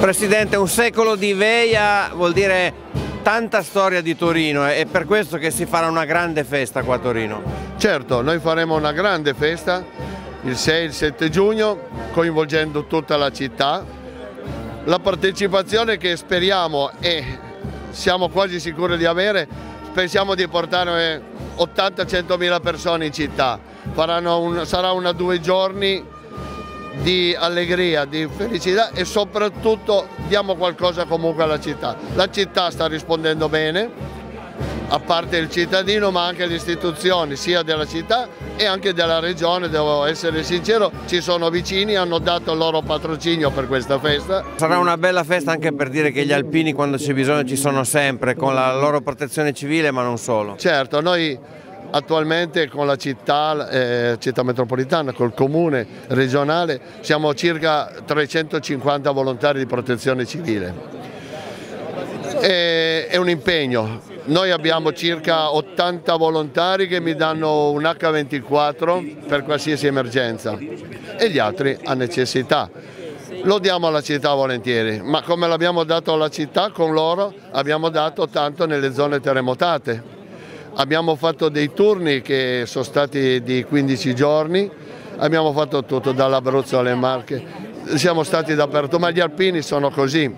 Presidente, un secolo di Veia vuol dire tanta storia di Torino e è per questo che si farà una grande festa qua a Torino. Certo, noi faremo una grande festa il 6 e il 7 giugno coinvolgendo tutta la città. La partecipazione che speriamo e siamo quasi sicuri di avere, pensiamo di portare 80-100 mila persone in città. Un, sarà una due giorni di allegria, di felicità e soprattutto diamo qualcosa comunque alla città. La città sta rispondendo bene, a parte il cittadino ma anche le istituzioni sia della città e anche della regione, devo essere sincero, ci sono vicini, hanno dato il loro patrocinio per questa festa. Sarà una bella festa anche per dire che gli alpini quando c'è bisogno ci sono sempre, con la loro protezione civile ma non solo. Certo, noi Attualmente con la città, eh, città metropolitana, col comune regionale, siamo circa 350 volontari di protezione civile. E, è un impegno. Noi abbiamo circa 80 volontari che mi danno un H24 per qualsiasi emergenza e gli altri a necessità. Lo diamo alla città volentieri, ma come l'abbiamo dato alla città con loro abbiamo dato tanto nelle zone terremotate Abbiamo fatto dei turni che sono stati di 15 giorni, abbiamo fatto tutto dall'Abruzzo alle Marche, siamo stati dappertutto, ma gli alpini sono così,